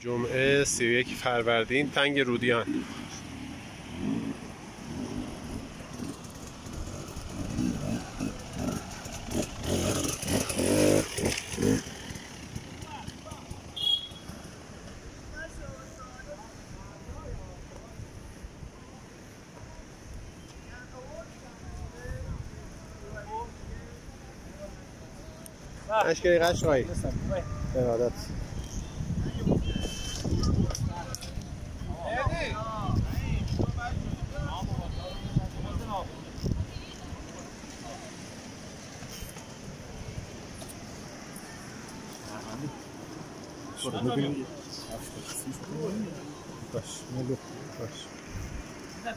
جمعه 31 فروردین تنگ رودیان. اشکری قشقایی. ارادت الراجل وحش ماله وحش لا